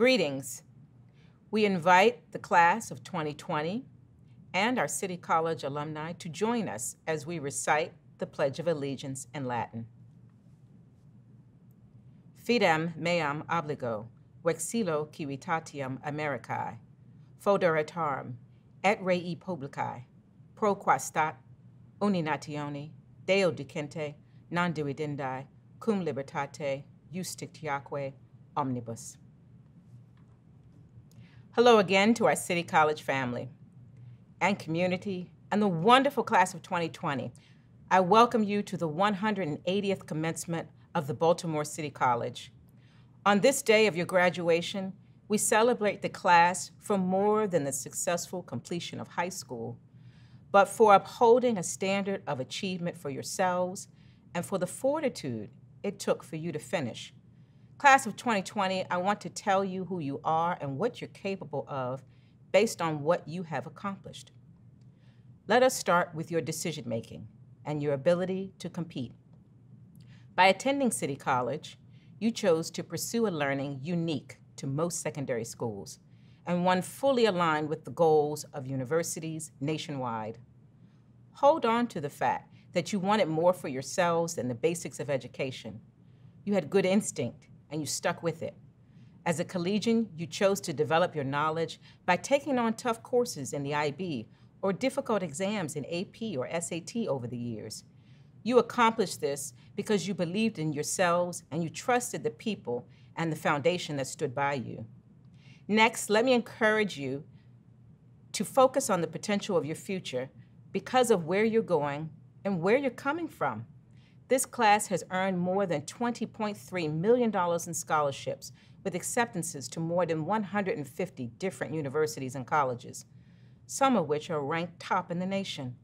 Greetings. We invite the class of 2020 and our City College alumni to join us as we recite the Pledge of Allegiance in Latin. Fidem meam obligo, vexillo civitatium Americae, foderatarm, et rei publicae, pro qua stat, uni natione, Deo dicente, non dividendi, cum libertate, justitiaque omnibus. Hello again to our City College family and community and the wonderful class of 2020. I welcome you to the 180th commencement of the Baltimore City College. On this day of your graduation, we celebrate the class for more than the successful completion of high school, but for upholding a standard of achievement for yourselves and for the fortitude it took for you to finish. Class of 2020, I want to tell you who you are and what you're capable of based on what you have accomplished. Let us start with your decision making and your ability to compete. By attending City College, you chose to pursue a learning unique to most secondary schools and one fully aligned with the goals of universities nationwide. Hold on to the fact that you wanted more for yourselves than the basics of education. You had good instinct and you stuck with it. As a collegian, you chose to develop your knowledge by taking on tough courses in the IB or difficult exams in AP or SAT over the years. You accomplished this because you believed in yourselves and you trusted the people and the foundation that stood by you. Next, let me encourage you to focus on the potential of your future because of where you're going and where you're coming from. This class has earned more than $20.3 million in scholarships with acceptances to more than 150 different universities and colleges, some of which are ranked top in the nation.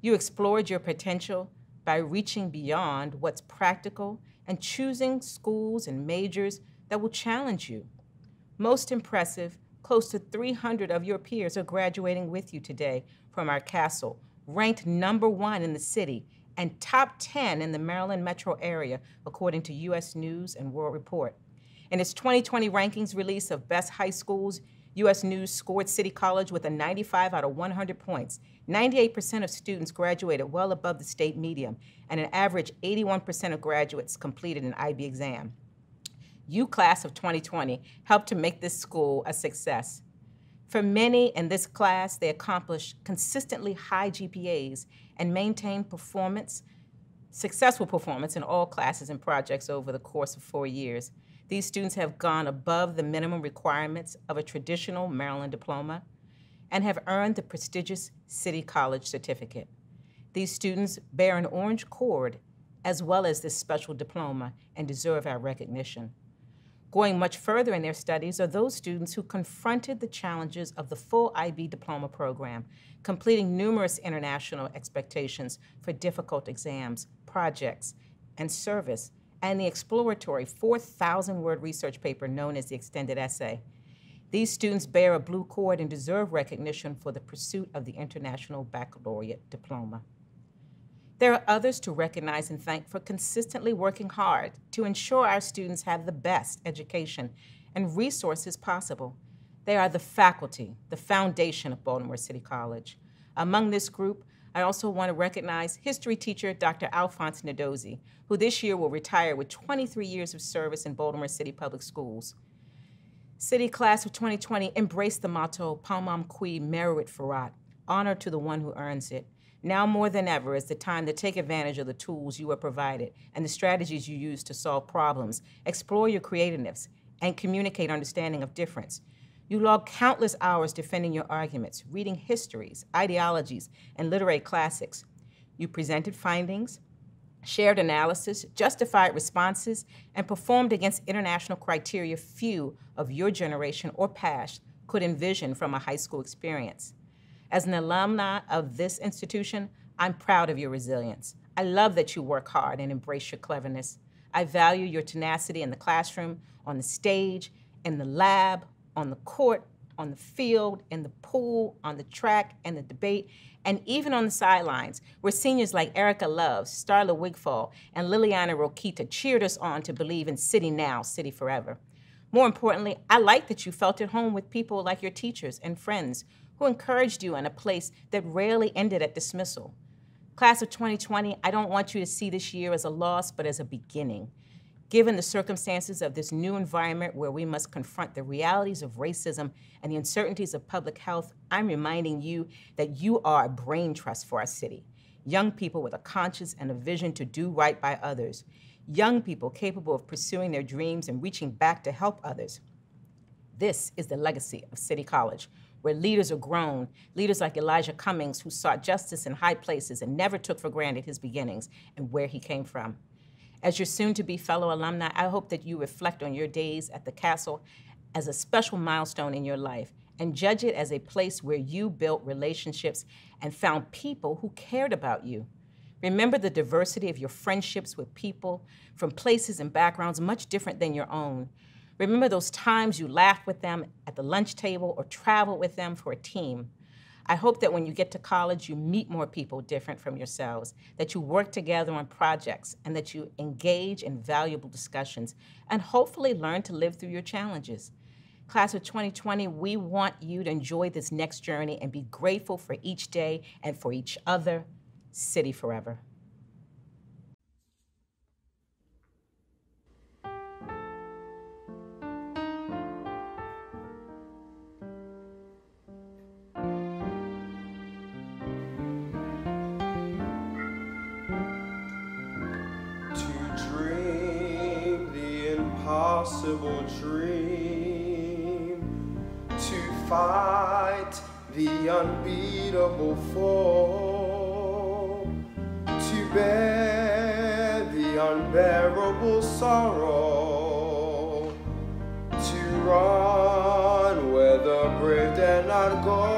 You explored your potential by reaching beyond what's practical and choosing schools and majors that will challenge you. Most impressive, close to 300 of your peers are graduating with you today from our castle, ranked number one in the city and top 10 in the Maryland metro area, according to U.S. News and World Report. In its 2020 rankings release of best high schools, U.S. News scored City College with a 95 out of 100 points. 98% of students graduated well above the state median, and an average 81% of graduates completed an IB exam. U class of 2020, helped to make this school a success. For many in this class, they accomplished consistently high GPAs and maintain performance, successful performance in all classes and projects over the course of four years. These students have gone above the minimum requirements of a traditional Maryland diploma and have earned the prestigious City College certificate. These students bear an orange cord as well as this special diploma and deserve our recognition. Going much further in their studies are those students who confronted the challenges of the full IB diploma program, completing numerous international expectations for difficult exams, projects, and service and the exploratory 4,000 word research paper known as the Extended Essay. These students bear a blue cord and deserve recognition for the pursuit of the International Baccalaureate Diploma. There are others to recognize and thank for consistently working hard to ensure our students have the best education and resources possible. They are the faculty, the foundation of Baltimore City College. Among this group, I also want to recognize history teacher Dr. Alphonse Nadozi, who this year will retire with 23 years of service in Baltimore City Public Schools. City Class of 2020 embraced the motto, Palmam Qui Meruit Ferat, honor to the one who earns it. Now more than ever is the time to take advantage of the tools you are provided and the strategies you use to solve problems, explore your creativeness, and communicate understanding of difference. You log countless hours defending your arguments, reading histories, ideologies, and literary classics. You presented findings, shared analysis, justified responses, and performed against international criteria few of your generation or past could envision from a high school experience. As an alumni of this institution, I'm proud of your resilience. I love that you work hard and embrace your cleverness. I value your tenacity in the classroom, on the stage, in the lab, on the court, on the field, in the pool, on the track, and the debate, and even on the sidelines, where seniors like Erica Love, Starla Wigfall, and Liliana Rokita cheered us on to believe in City Now, City Forever. More importantly, I like that you felt at home with people like your teachers and friends who encouraged you in a place that rarely ended at dismissal. Class of 2020, I don't want you to see this year as a loss, but as a beginning. Given the circumstances of this new environment where we must confront the realities of racism and the uncertainties of public health, I'm reminding you that you are a brain trust for our city. Young people with a conscience and a vision to do right by others. Young people capable of pursuing their dreams and reaching back to help others. This is the legacy of City College, where leaders are grown, leaders like Elijah Cummings, who sought justice in high places and never took for granted his beginnings and where he came from. As your soon to be fellow alumni, I hope that you reflect on your days at the castle as a special milestone in your life and judge it as a place where you built relationships and found people who cared about you. Remember the diversity of your friendships with people from places and backgrounds much different than your own. Remember those times you laughed with them at the lunch table or traveled with them for a team. I hope that when you get to college, you meet more people different from yourselves, that you work together on projects, and that you engage in valuable discussions, and hopefully learn to live through your challenges. Class of 2020, we want you to enjoy this next journey and be grateful for each day and for each other. City forever. Impossible dream to fight the unbeatable foe to bear the unbearable sorrow to run where the brave dare not go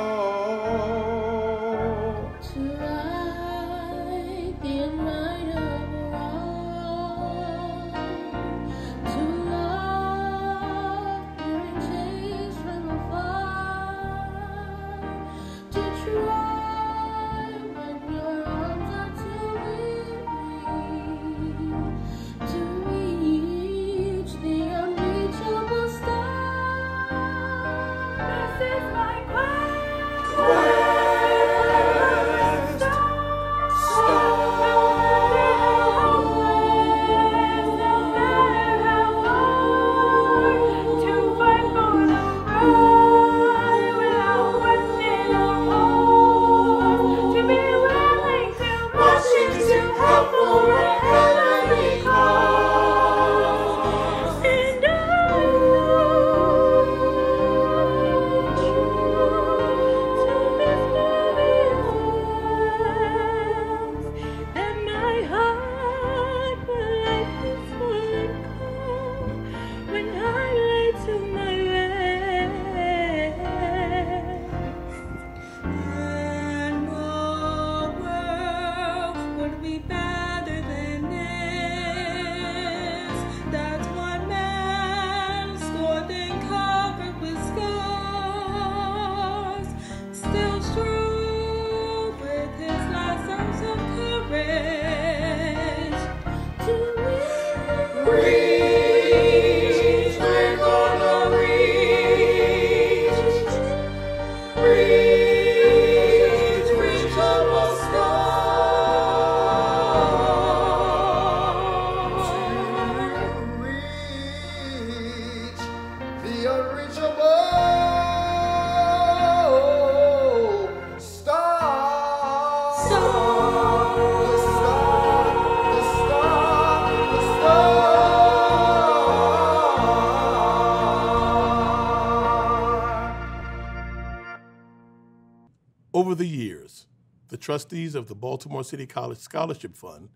trustees of the Baltimore City College Scholarship Fund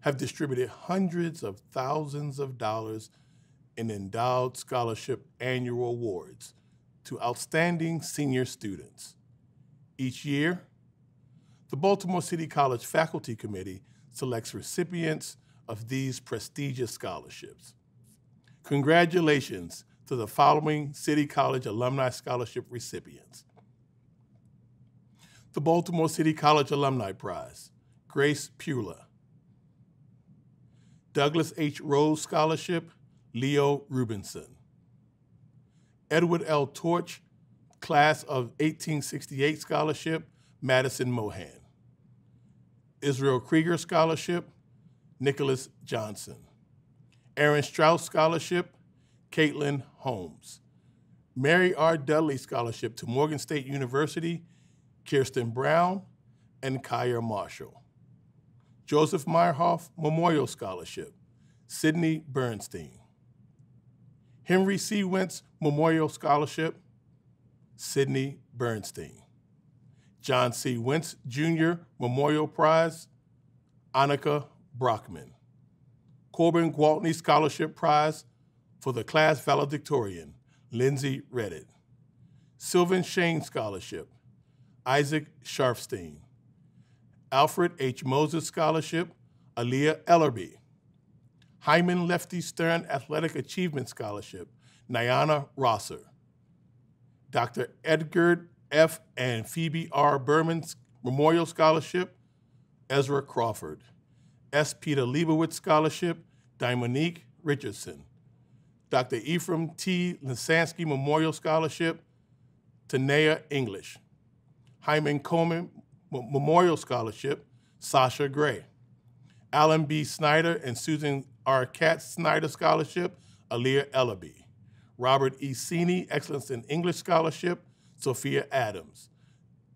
have distributed hundreds of thousands of dollars in endowed scholarship annual awards to outstanding senior students. Each year, the Baltimore City College Faculty Committee selects recipients of these prestigious scholarships. Congratulations to the following City College Alumni Scholarship recipients the Baltimore City College Alumni Prize, Grace Pula. Douglas H. Rose Scholarship, Leo Rubinson. Edward L. Torch, Class of 1868 Scholarship, Madison Mohan. Israel Krieger Scholarship, Nicholas Johnson. Aaron Strauss Scholarship, Caitlin Holmes. Mary R. Dudley Scholarship to Morgan State University, Kirsten Brown and Kyer Marshall. Joseph Meyerhoff Memorial Scholarship, Sidney Bernstein. Henry C. Wentz Memorial Scholarship, Sidney Bernstein. John C. Wentz Jr. Memorial Prize, Annika Brockman. Corbin Gwaltney Scholarship Prize for the class valedictorian, Lindsay Reddit. Sylvan Shane Scholarship, Isaac Sharfstein. Alfred H. Moses Scholarship, Aaliyah Ellerby. Hyman Lefty Stern Athletic Achievement Scholarship, Nyana Rosser. Dr. Edgar F. and Phoebe R. Berman Memorial Scholarship, Ezra Crawford. S. Peter Leibowitz Scholarship, Dimonique Richardson. Dr. Ephraim T. Lisansky Memorial Scholarship, Tanea English. Hyman Coleman Memorial Scholarship, Sasha Gray. Alan B. Snyder and Susan R. Katz Snyder Scholarship, Aaliyah Ellaby. Robert E. Sini Excellence in English Scholarship, Sophia Adams.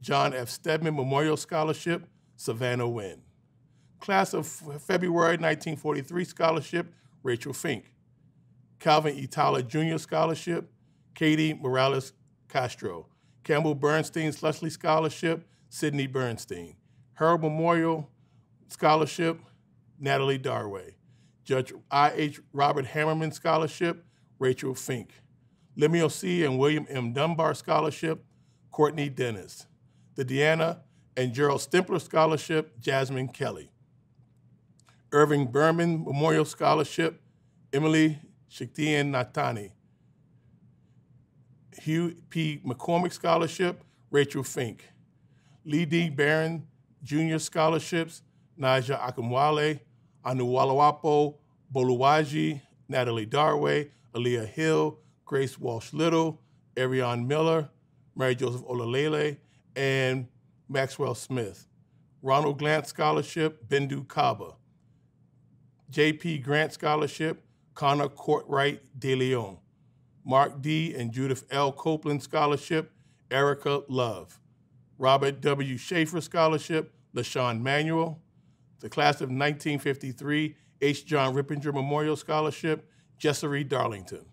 John F. Stedman Memorial Scholarship, Savannah Wynn. Class of February 1943 Scholarship, Rachel Fink. Calvin E. Tyler Jr. Scholarship, Katie Morales Castro. Campbell Bernstein Schlessley Scholarship, Sidney Bernstein. Harold Memorial Scholarship, Natalie Darway. Judge I.H. Robert Hammerman Scholarship, Rachel Fink. Lemuel C. and William M. Dunbar Scholarship, Courtney Dennis. The Deanna and Gerald Stempler Scholarship, Jasmine Kelly. Irving Berman Memorial Scholarship, Emily Shaktian Natani. Hugh P. McCormick Scholarship, Rachel Fink. Lee D. Barron Jr. Scholarships, Naja Akinwale, Anuoluwapo Boluwaji, Natalie Darway, Aaliyah Hill, Grace Walsh Little, Ariane Miller, Mary Joseph Olalele, and Maxwell Smith. Ronald Grant Scholarship, Bendu Kaba. J.P. Grant Scholarship, Connor Courtwright de Leon. Mark D. and Judith L. Copeland Scholarship, Erica Love. Robert W. Schaefer Scholarship, LaShawn Manuel. The class of 1953 H. John Rippinger Memorial Scholarship, Jessery Darlington.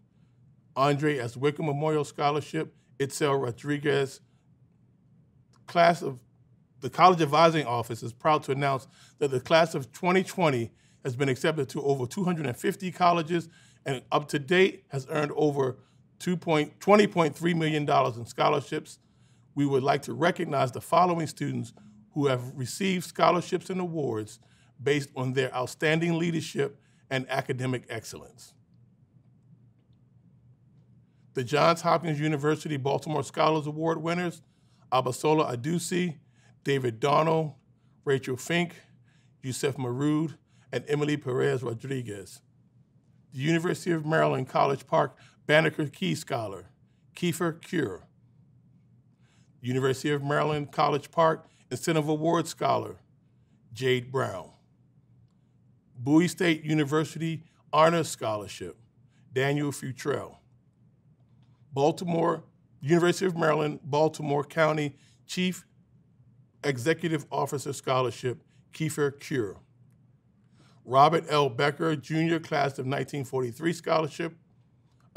Andre S. Wickham Memorial Scholarship, Itzel Rodriguez. Class of the College Advising Office is proud to announce that the class of 2020 has been accepted to over 250 colleges and up to date has earned over $20.3 million in scholarships. We would like to recognize the following students who have received scholarships and awards based on their outstanding leadership and academic excellence. The Johns Hopkins University Baltimore Scholars Award winners, Abisola Adusi, David Donald, Rachel Fink, Yusef Marood, and Emily Perez Rodriguez the University of Maryland College Park Banneker Key Scholar, Kiefer Cure. University of Maryland College Park Incentive Award Scholar, Jade Brown. Bowie State University Honor Scholarship, Daniel Futrell. Baltimore, University of Maryland, Baltimore County Chief Executive Officer Scholarship, Kiefer Cure. Robert L. Becker, Jr., class of 1943 scholarship,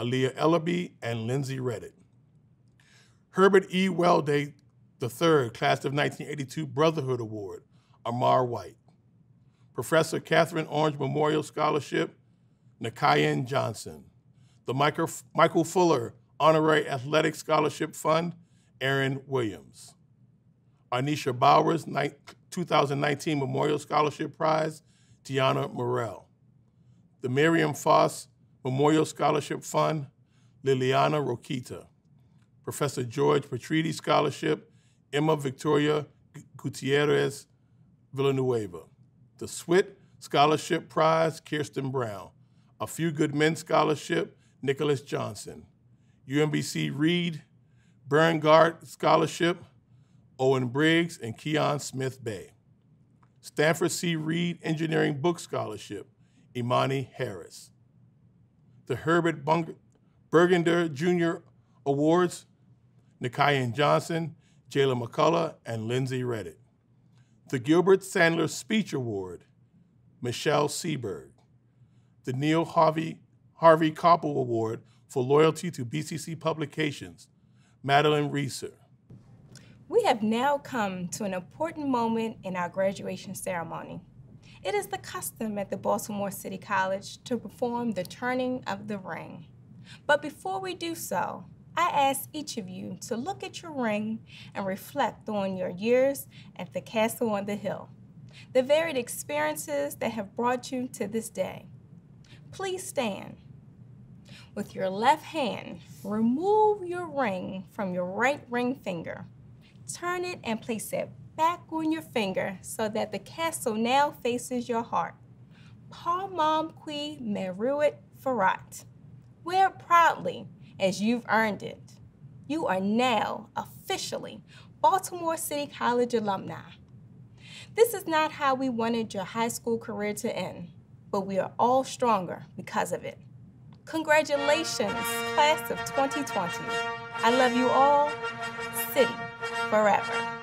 Aaliyah Ellaby, and Lindsay Reddit. Herbert E. Welday III, class of 1982 Brotherhood Award, Amar White. Professor Catherine Orange Memorial Scholarship, Nakayan Johnson. The Michael, Fuller Honorary Athletic Scholarship Fund, Aaron Williams. Arnisha Bowers 2019 Memorial Scholarship Prize, Tiana Morell. The Miriam Foss Memorial Scholarship Fund, Liliana Roquita. Professor George Petriti Scholarship, Emma Victoria Gutierrez Villanueva. The SWIT Scholarship Prize, Kirsten Brown. A Few Good Men Scholarship, Nicholas Johnson. UMBC Reed Burngard Scholarship, Owen Briggs and Keon Smith Bay. Stanford C. Reed Engineering Book Scholarship, Imani Harris. The Herbert Bung- Burgunder Jr. Awards, Nikayan Johnson, Jayla McCullough, and Lindsay Reddit. The Gilbert Sandler Speech Award, Michelle Seberg. The Neil Harvey, Harvey Koppel Award for Loyalty to BCC Publications, Madeline Reeser. We have now come to an important moment in our graduation ceremony. It is the custom at the Baltimore City College to perform the turning of the ring. But before we do so, I ask each of you to look at your ring and reflect on your years at the Castle on the Hill, the varied experiences that have brought you to this day. Please stand. With your left hand, remove your ring from your right ring finger. Turn it and place it back on your finger so that the castle now faces your heart. Palmam qui meruit ferat. Wear proudly as you've earned it. You are now officially Baltimore City College alumni. This is not how we wanted your high school career to end, but we are all stronger because of it. Congratulations, class of 2020. I love you all. City forever.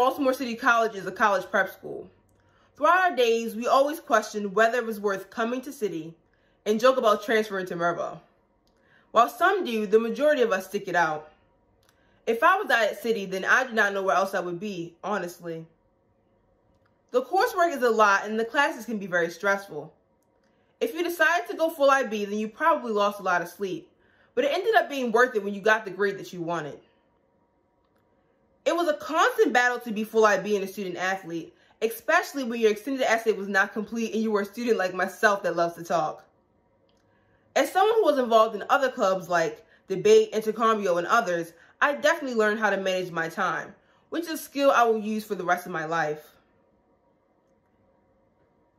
Baltimore City College is a college prep school. Throughout our days, we always questioned whether it was worth coming to City and joke about transferring to Mervo. While some do, the majority of us stick it out. If I was at City, then I do not know where else I would be, honestly. The coursework is a lot and the classes can be very stressful. If you decided to go full IB, then you probably lost a lot of sleep, but it ended up being worth it when you got the grade that you wanted. It was a constant battle to be full IB and a student athlete, especially when your extended essay was not complete and you were a student like myself that loves to talk. As someone who was involved in other clubs like debate, intercambio, and others, I definitely learned how to manage my time, which is a skill I will use for the rest of my life.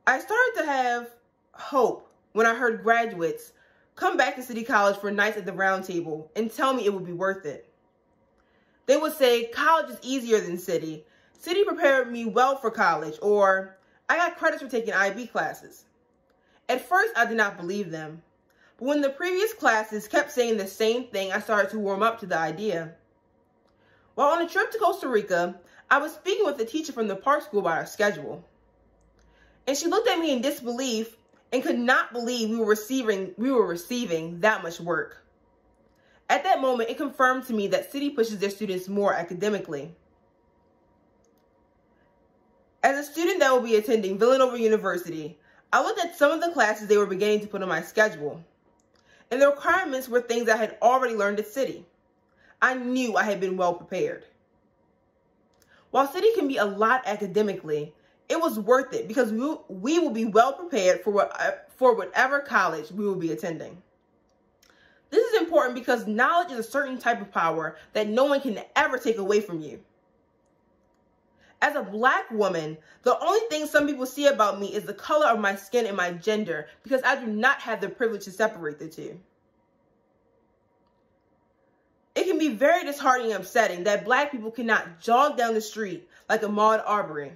I started to have hope when I heard graduates come back to City College for nights at the round table and tell me it would be worth it. They would say, college is easier than City. City prepared me well for college, or I got credits for taking IB classes. At first, I did not believe them. But when the previous classes kept saying the same thing, I started to warm up to the idea. While on a trip to Costa Rica, I was speaking with a teacher from the park school about our schedule. And she looked at me in disbelief and could not believe we were receiving we were receiving that much work. At that moment, it confirmed to me that City pushes their students more academically. As a student that will be attending Villanova University, I looked at some of the classes they were beginning to put on my schedule. And the requirements were things I had already learned at City. I knew I had been well prepared. While City can be a lot academically, it was worth it because we, we will be well prepared for, what, for whatever college we will be attending. This is important because knowledge is a certain type of power that no one can ever take away from you. As a black woman, the only thing some people see about me is the color of my skin and my gender because I do not have the privilege to separate the two. It can be very disheartening and upsetting that black people cannot jog down the street like Ahmaud Arbery,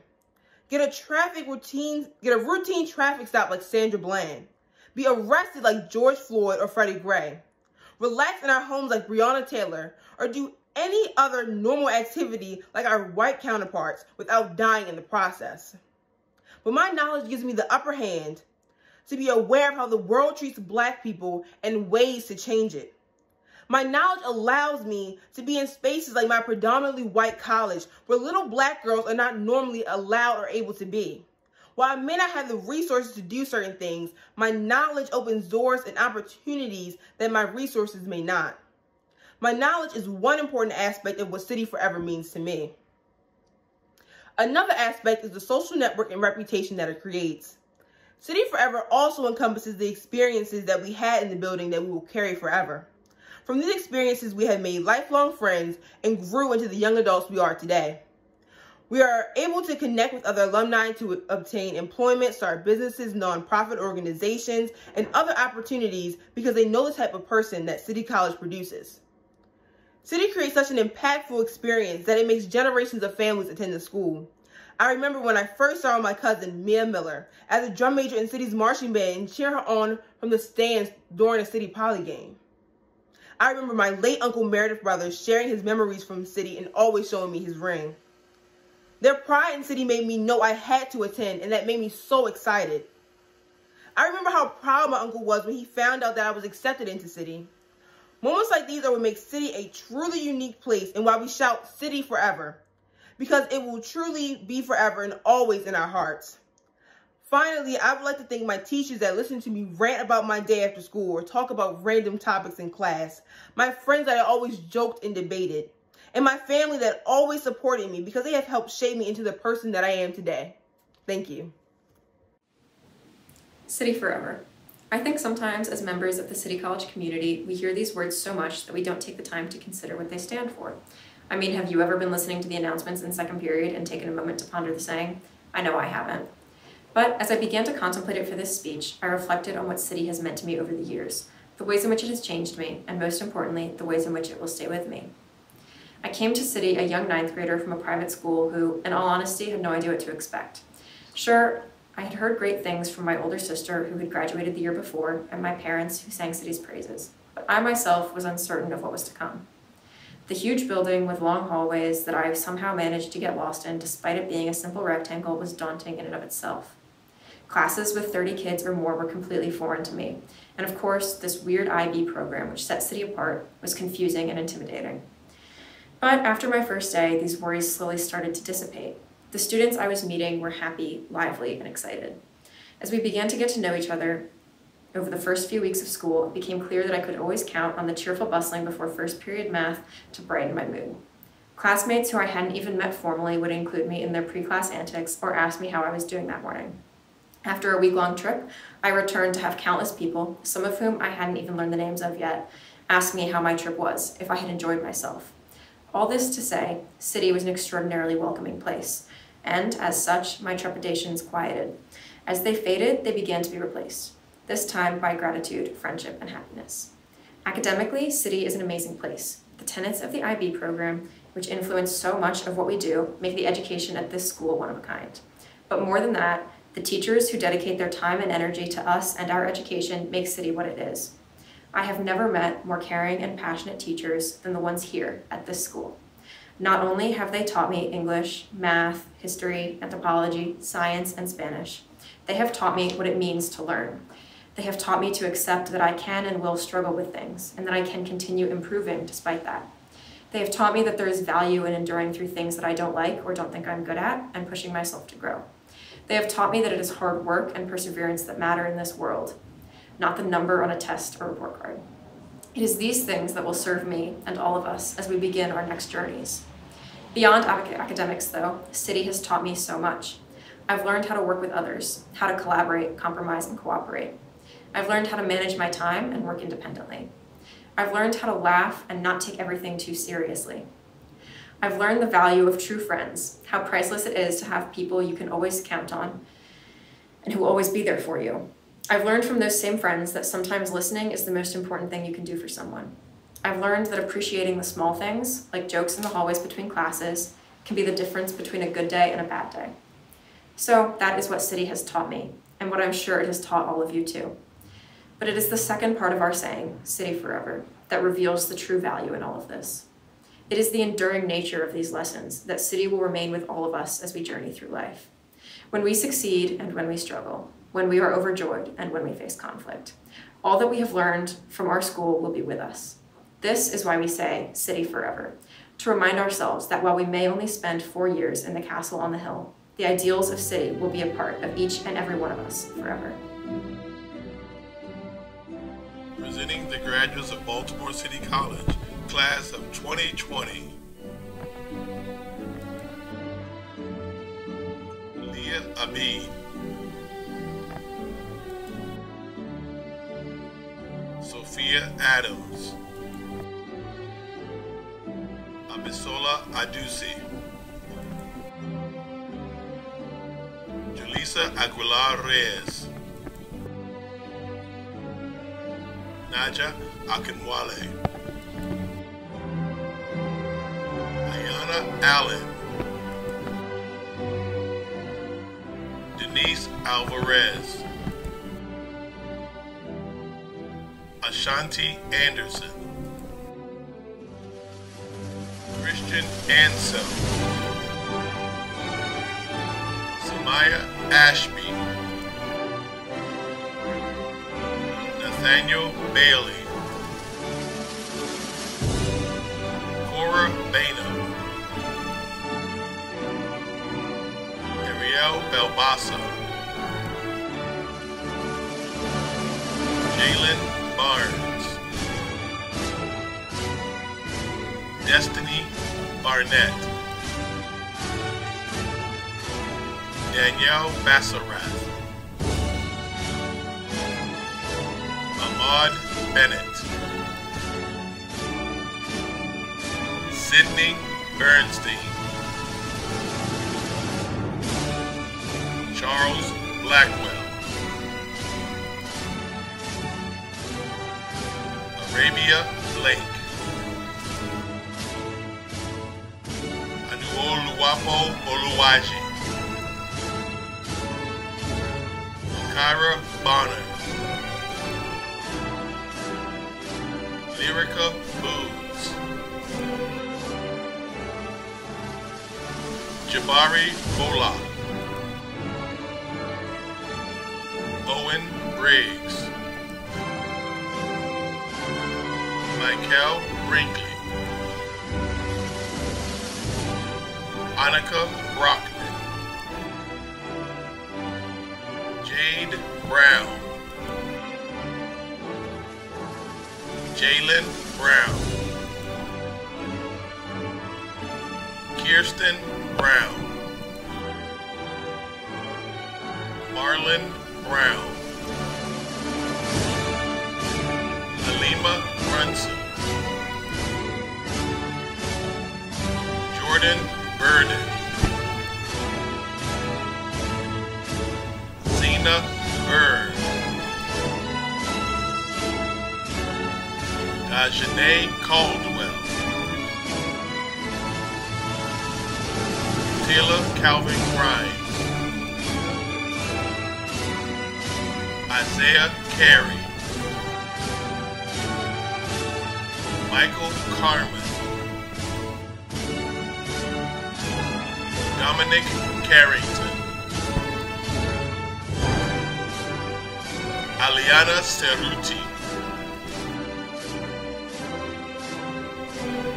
get a traffic routine, get a routine traffic stop like Sandra Bland, be arrested like George Floyd or Freddie Gray, relax in our homes like Breonna Taylor, or do any other normal activity like our white counterparts without dying in the process. But my knowledge gives me the upper hand to be aware of how the world treats black people and ways to change it. My knowledge allows me to be in spaces like my predominantly white college where little black girls are not normally allowed or able to be. While I may not have the resources to do certain things, my knowledge opens doors and opportunities that my resources may not. My knowledge is one important aspect of what City Forever means to me. Another aspect is the social network and reputation that it creates. City Forever also encompasses the experiences that we had in the building that we will carry forever. From these experiences, we have made lifelong friends and grew into the young adults we are today. We are able to connect with other alumni to obtain employment, start businesses, nonprofit organizations, and other opportunities because they know the type of person that City College produces. City creates such an impactful experience that it makes generations of families attend the school. I remember when I first saw my cousin, Mia Miller, as a drum major in City's marching band and cheer her on from the stands during a City Poly game. I remember my late Uncle Meredith Brothers sharing his memories from City and always showing me his ring. Their pride in City made me know I had to attend, and that made me so excited. I remember how proud my uncle was when he found out that I was accepted into City. Moments like these are what make City a truly unique place and why we shout City forever. Because it will truly be forever and always in our hearts. Finally, I would like to thank my teachers that listen to me rant about my day after school or talk about random topics in class. My friends that I always joked and debated. And my family that always supported me because they have helped shape me into the person that I am today. Thank you. City Forever. I think sometimes as members of the City College community, we hear these words so much that we don't take the time to consider what they stand for. I mean, have you ever been listening to the announcements in second period and taken a moment to ponder the saying? I know I haven't. But as I began to contemplate it for this speech, I reflected on what City has meant to me over the years, the ways in which it has changed me, and most importantly, the ways in which it will stay with me. I came to City a young ninth grader from a private school who, in all honesty, had no idea what to expect. Sure, I had heard great things from my older sister who had graduated the year before, and my parents who sang City's praises, but I myself was uncertain of what was to come. The huge building with long hallways that I somehow managed to get lost in despite it being a simple rectangle was daunting in and of itself. Classes with 30 kids or more were completely foreign to me. And of course, this weird IB program, which set City apart, was confusing and intimidating. But after my first day, these worries slowly started to dissipate. The students I was meeting were happy, lively, and excited. As we began to get to know each other, Over the first few weeks of school, it became clear that I could always count on the cheerful bustling before first period math to brighten my mood. Classmates who I hadn't even met formally would include me in their pre-class antics or ask me how I was doing that morning. After a week-long trip, I returned to have countless people, some of whom I hadn't even learned the names of yet, ask me how my trip was, if I had enjoyed myself. All this to say, City was an extraordinarily welcoming place, and as such, my trepidations quieted. As they faded, they began to be replaced this time by gratitude, friendship, and happiness. Academically, City is an amazing place. The tenets of the IB program, which influence so much of what we do, make the education at this school one of a kind. But more than that, the teachers who dedicate their time and energy to us and our education make City what it is. I have never met more caring and passionate teachers than the ones here at this school. Not only have they taught me English, math, history, anthropology, science, and Spanish, they have taught me what it means to learn, they have taught me to accept that I can and will struggle with things, and that I can continue improving despite that. They have taught me that there is value in enduring through things that I don't like or don't think I'm good at, and pushing myself to grow. They have taught me that it is hard work and perseverance that matter in this world, not the number on a test or report card. It is these things that will serve me and all of us as we begin our next journeys. Beyond academics, though, City has taught me so much. I've learned how to work with others, how to collaborate, compromise, and cooperate. I've learned how to manage my time and work independently. I've learned how to laugh and not take everything too seriously. I've learned the value of true friends, how priceless it is to have people you can always count on and who will always be there for you. I've learned from those same friends that sometimes listening is the most important thing you can do for someone. I've learned that appreciating the small things, like jokes in the hallways between classes, can be the difference between a good day and a bad day. So that is what City has taught me, and what I'm sure it has taught all of you too. But it is the second part of our saying, City Forever, that reveals the true value in all of this. It is the enduring nature of these lessons that City will remain with all of us as we journey through life. When we succeed and when we struggle, when we are overjoyed and when we face conflict, all that we have learned from our school will be with us. This is why we say City Forever, to remind ourselves that while we may only spend four years in the castle on the hill, the ideals of City will be a part of each and every one of us forever presenting the graduates of Baltimore City College, class of 2020. Leah Abid. Sophia Adams. Abisola Adusi. Julissa Aguilar Reyes. Naja Akinwale. Ayana Allen. Denise Alvarez. Ashanti Anderson. Christian Ansel. Samaya Ashby. Nathaniel Bailey, Cora Baina, Ariel Belbasa, Jalen Barnes, Destiny Barnett, Danielle Bassarath, Ahmad Bennett. Sydney Bernstein. Charles Blackwell. Arabia Blake. Anuoluwapo Oluwaji. Kyra Bonner. Lyrica Foods. Jabari Bola. Owen Briggs. Michael Brinkley. Annika Brockman. Jade Brown. Jalen Brown. Kirsten Brown. Marlon Brown. Halima Jordan Burden. Zena Bird. Dajane Caldwell. Taylor Calvin Grimes. Isaiah Carey. Michael Carmen. Dominic Carrington. Aliana Cerruti.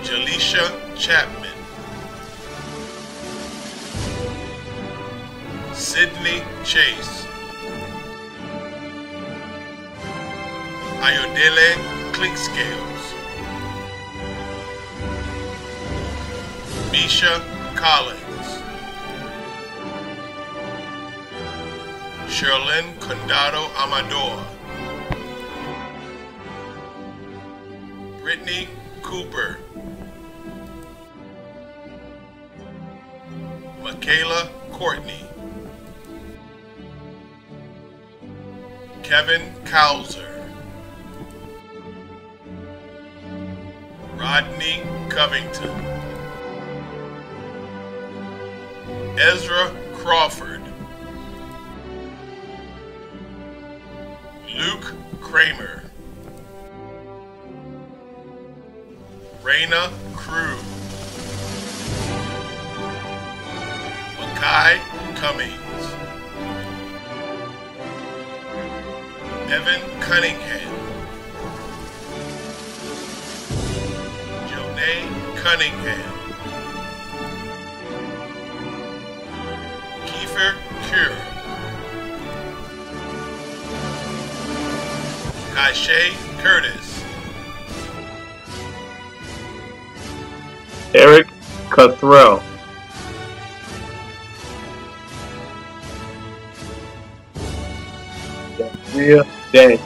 Jaleisha Chapman. Sydney Chase. Ayodele Clinkscales. Misha Collins. Sherlyn Condado Amador. Brittany Cooper. Michaela Courtney. Kevin Cowser. Rodney Covington. Ezra Crawford. Luke Kramer. Raina Crew. Makai Cummings. Evan Cunningham. Jonay Cunningham. Kiefer Cure. Kaishay Curtis. Eric Cothrell. Andrea Day.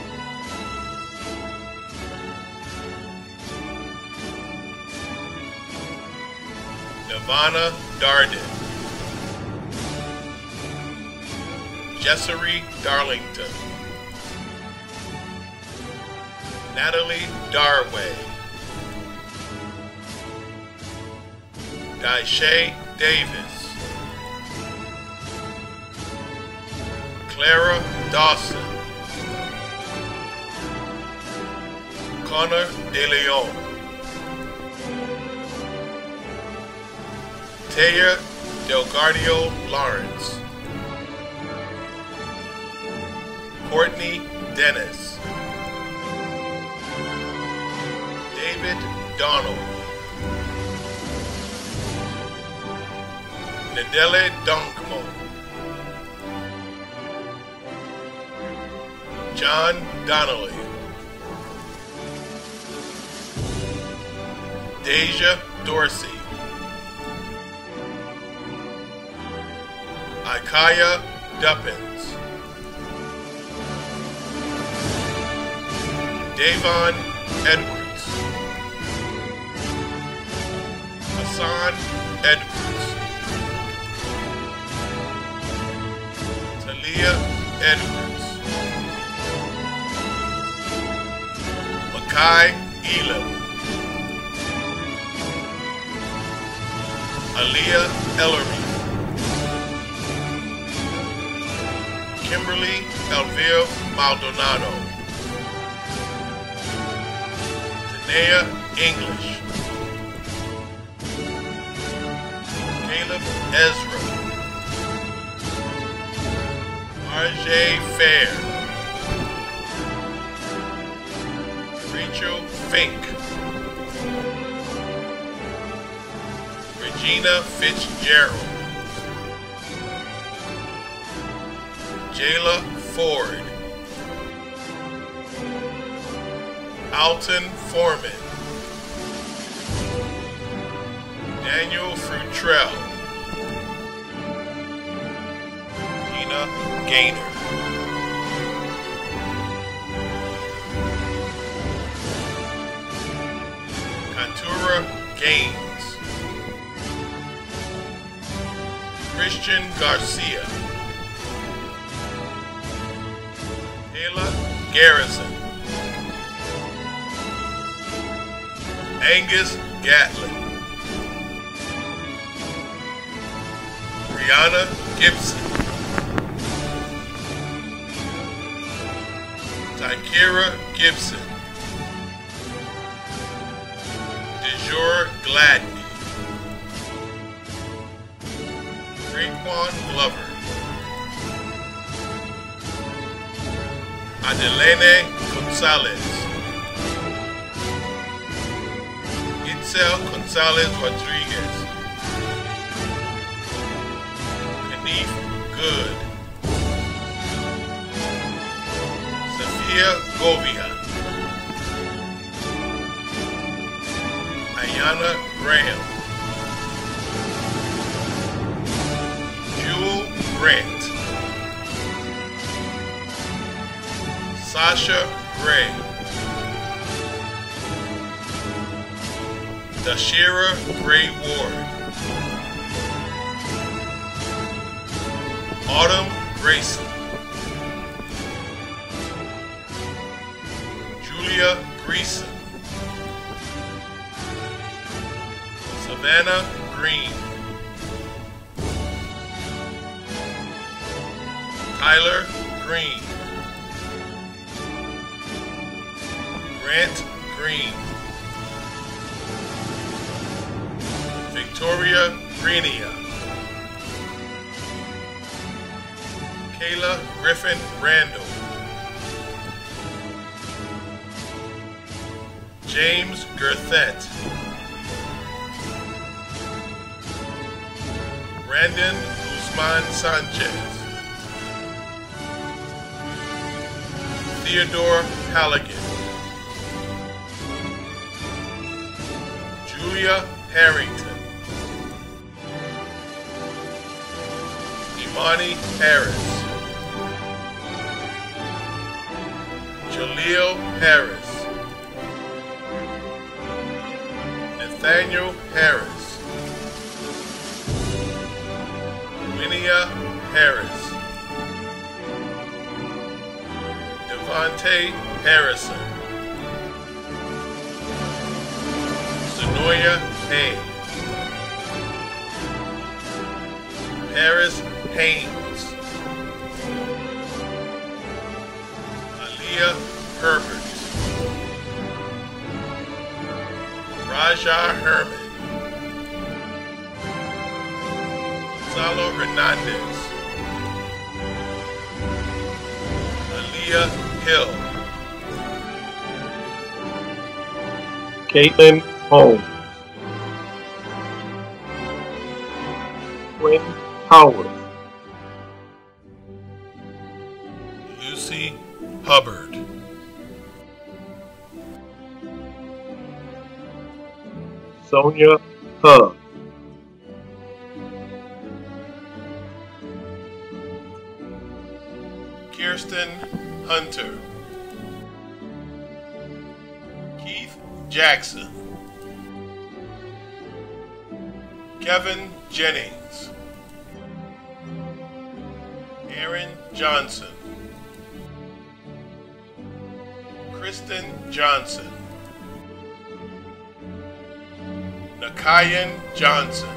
Natalie Darway. Daisha Davis. Clara Dawson. Connor De Leon. Taya Delgardio Lawrence. Courtney Dennis. David Donald. Nadele Donkmo. John Donnelly. Deja Dorsey. Ikaya Duppins. Davon Edwards. Hassan Edwards. Talia Edwards. Makai Elam. Aaliyah Ellery. Kimberly Elvira Maldonado. Tanea English. Caleb Ezra. RJ Fair. Rachel Fink. Regina Fitzgerald. Jayla Ford. Alton Foreman, Daniel Frutrell, Gina Gaynor. Katura Gaines, Christian Garcia, Taylor Garrison, Angus Gatlin, Brianna Gibson, Tykera Gibson, DeJour Gladney, Raekwon Glover, Adelene Gonzalez, Itzel Gonzalez Rodriguez, Kanif Good, Sophia Govia, Ayana Graham, Jewel Grant, Sasha Gray, Dashira Gray Ward, Autumn Grayson, Julia Greason, Savannah Green, Tyler Green, Grant Green, Victoria Greenia, Kayla Griffin Randall, James Gerthet, Brandon Guzman Sanchez, Theodore Halligan, Julia Harrington, Imani Harris, Jaleel Harris, Nathaniel Harris, Winia Harris, Devontae Harrison, Sonoya Hay, Paris Haynes, Aaliyah Herbert, Raja Herman, Gonzalo Hernandez, Aaliyah Hill, Caitlin Holmes, Quinn Howard, Lucy Hubbard, Sonia Hub, Kirsten Hunter, Keith Jackson, Kevin Jennings, Aaron Johnson, Kristen Johnson, Nakayan Johnson,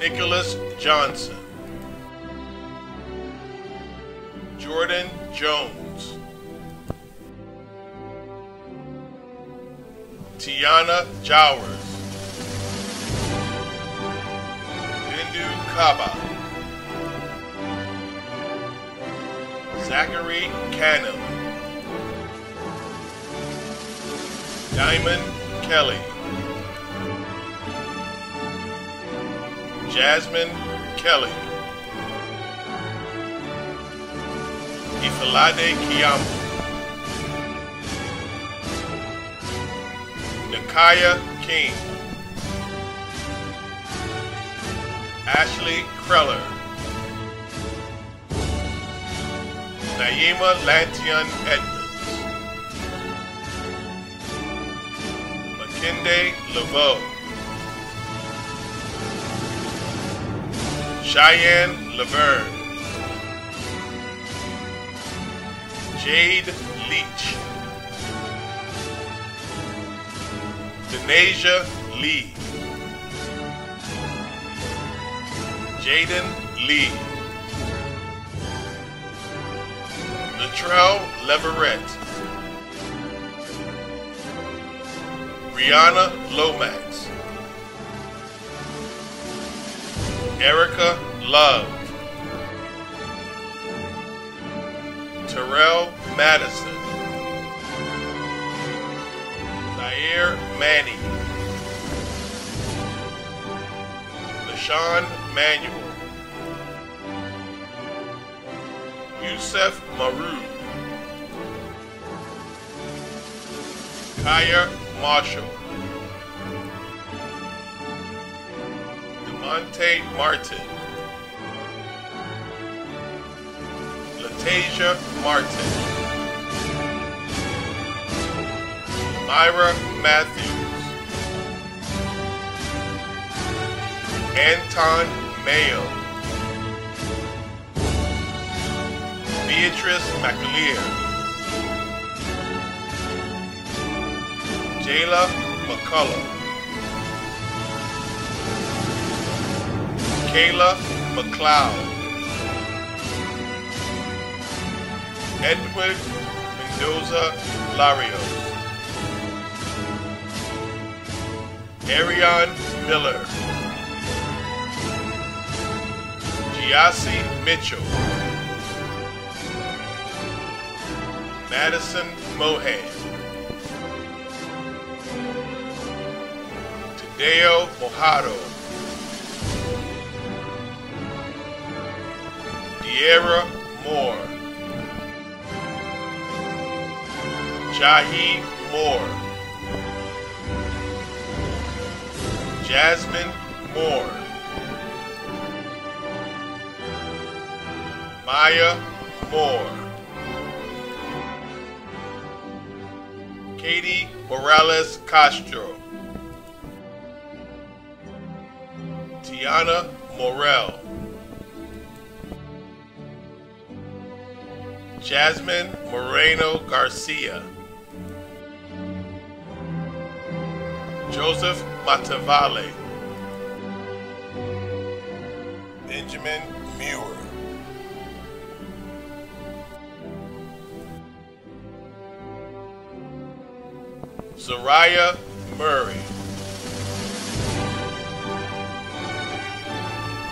Nicholas Johnson, Jordan Jones, Tiana Jowers, Bindu Kaba, Zachary Canham, Diamond Kelly, Jasmine Kelly, Ifalade Kiyamu, Nakaya King, Ashley Kreller. Naima Lantion Edmonds, Makinde Laveau, Cheyenne Laverne, Jade Leach, Denasia Lee, Jaden Lee, Latrell Leverett, Brianna Lomax, Erica Love, Terrell Madison, Zaire Manny, LaShawn Manuel, Yusef Maru, Kaya Marshall, Demonte Martin, Latasia Martin, Myra Matthews, Anton Mayo, Beatrice McAleer, Jayla McCullough, Kayla McLeod, Edward Mendoza Larios, Arion Miller, Giassi Mitchell, Madison Mohan, Tadeo Mojado, Diera Moore, Jahi Moore, Jasmine Moore, Maya Moore, Katie Morales Castro, Tiana Morel, Jasmine Moreno Garcia, Joseph Matavale, Benjamin Muir. Zariah Murray,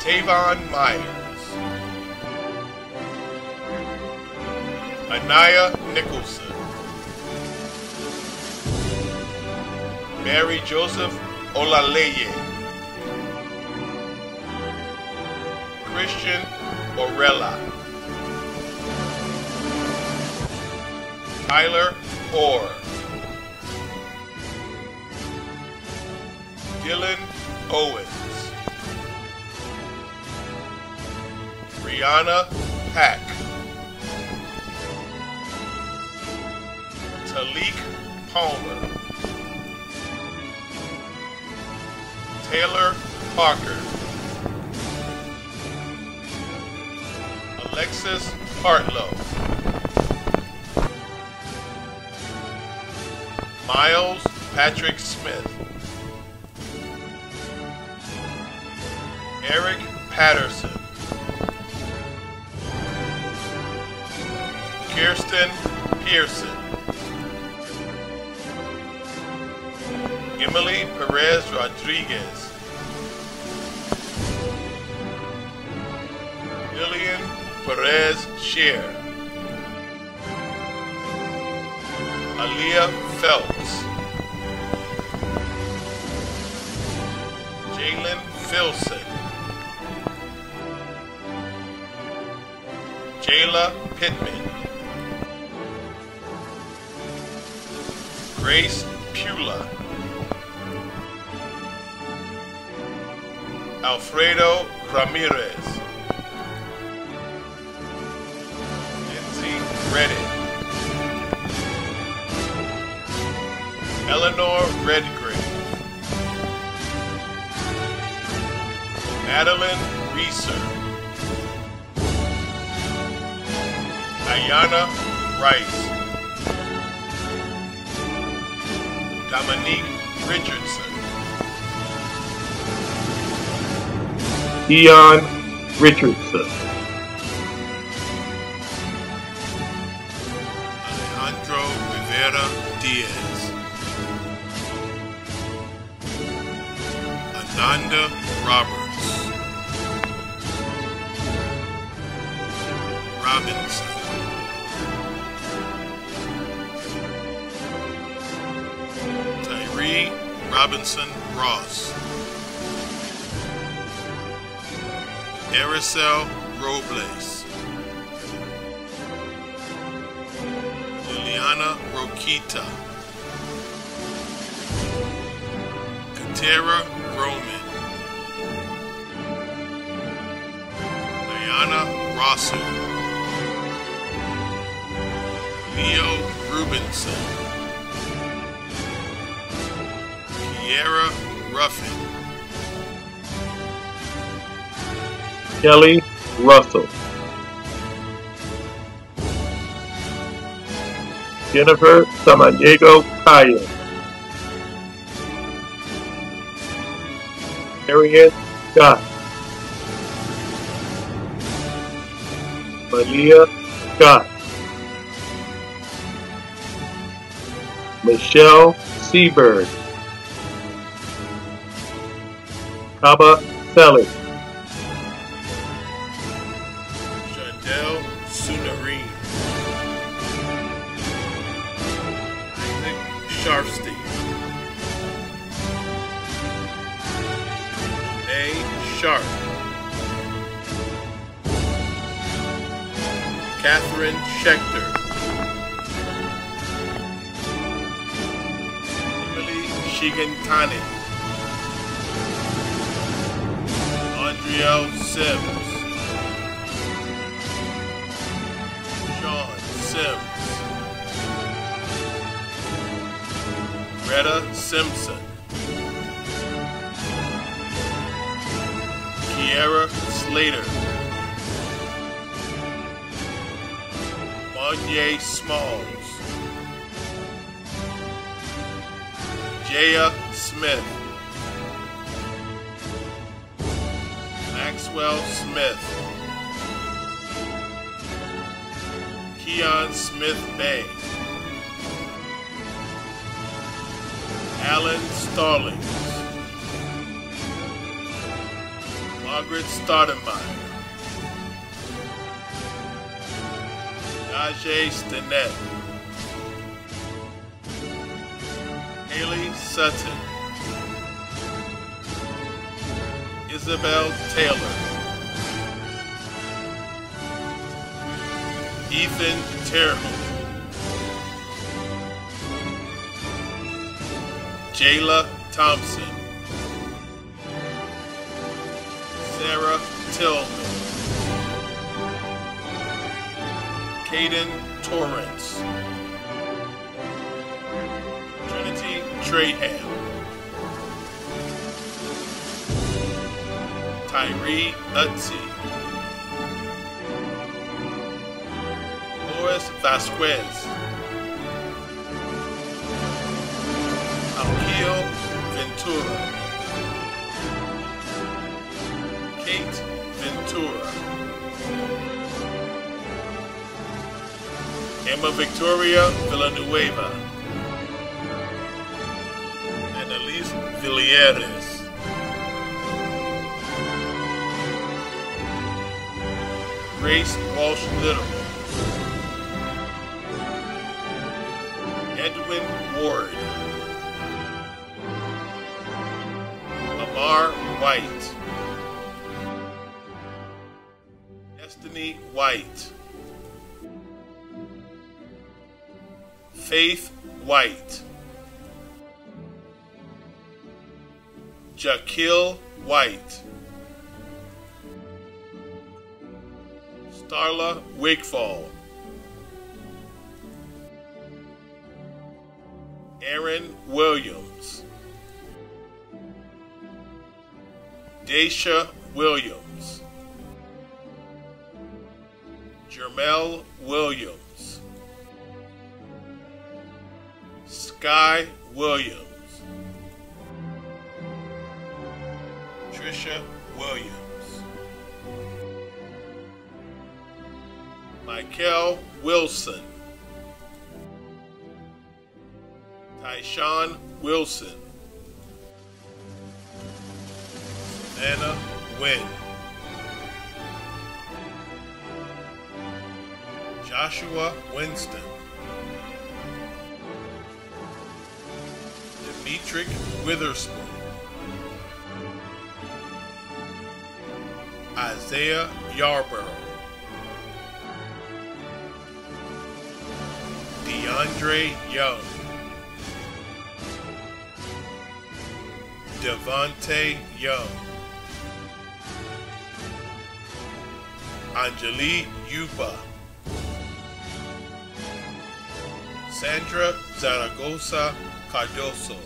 Tavon Myers, Anaya Nicholson, Mary Joseph Olaleye, Christian Orella, Tyler Orr, Dylan Owens, Brianna Pack, Talik Palmer, Taylor Parker, Alexis Hartlow, Miles Patrick Smith, Eric Patterson, Kirsten Pearson, Emily Perez Rodriguez, Lillian Perez Shear, Aaliyah Phelps, Jalen Filson, Jayla Pittman, Grace Pula, Alfredo Ramirez, Lindsay Reddit, Eleanor Redgrave, Madeline Reeser. Ayana Rice. Dominique Richardson. Dion Richardson. Robinson Ross. Aracel Robles. Liliana Roquita, Katera Roman. Diana Rosser. Leo Rubinson. Kiera Ruffin. Kelly Russell. Jennifer Samaniego Kaya. Harriet Scott. Malia Scott. Michelle Seberg. Kaba Selly. Chandel Sunarine. Isaac Sharfstein. A. Sharp. Catherine Schechter. Emily. Andriel Sims. Sean Sims. Greta Simpson. Kiera Slater. Monye Smalls. Jaya Smith. Maxwell Smith. Keon Smith Bay. Alan Stallings. Margaret Stoudemire. Najee Stinnett. Haley Sutton. Isabel Taylor. Ethan Terhune. Jayla Thompson. Sarah Tillman. Caden Torrance. Trinity Traham. Tyree Utzi. Vasquez. Alkio Ventura. Kate Ventura. Emma Victoria Villanueva. And Elise Villieres. Grace Walsh Little. Edwin Ward, Amar White, Destiny White, Faith White, Jaquil White, Starla Wakefall. Aaron Williams, Daisha Williams, Jermel Williams, Sky Williams, Trisha Williams, Michael Wilson, Tyshawn Wilson, Savannah Wynn, Joshua Winston, Demetric Witherspoon, Isaiah Yarborough, DeAndre Young, Devontae Young, Anjali Yuba, Sandra Zaragoza Cardoso,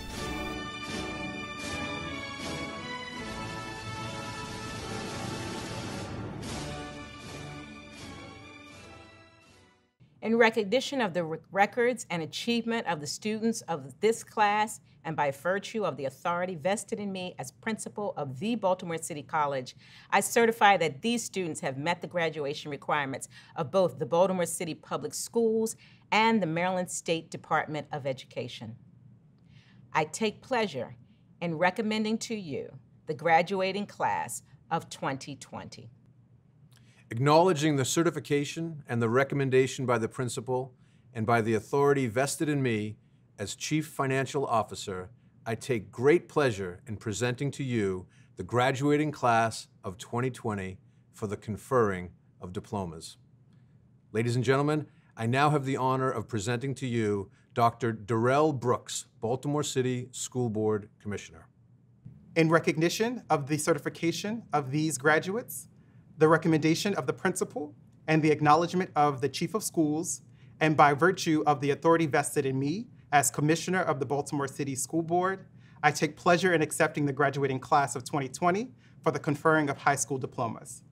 In recognition of the re- records and achievement of the students of this class, and by virtue of the authority vested in me as principal of the Baltimore City College, I certify that these students have met the graduation requirements of both the Baltimore City Public Schools and the Maryland State Department of Education. I take pleasure in recommending to you the graduating class of 2020. Acknowledging the certification and the recommendation by the principal and by the authority vested in me as Chief Financial Officer, I take great pleasure in presenting to you the graduating class of 2020 for the conferring of diplomas. Ladies and gentlemen, I now have the honor of presenting to you Dr. Darrell Brooks, Baltimore City School Board Commissioner. In recognition of the certification of these graduates, the recommendation of the principal, and the acknowledgement of the chief of schools, and by virtue of the authority vested in me as Commissioner of the Baltimore City School Board, I take pleasure in accepting the graduating class of 2020 for the conferring of high school diplomas.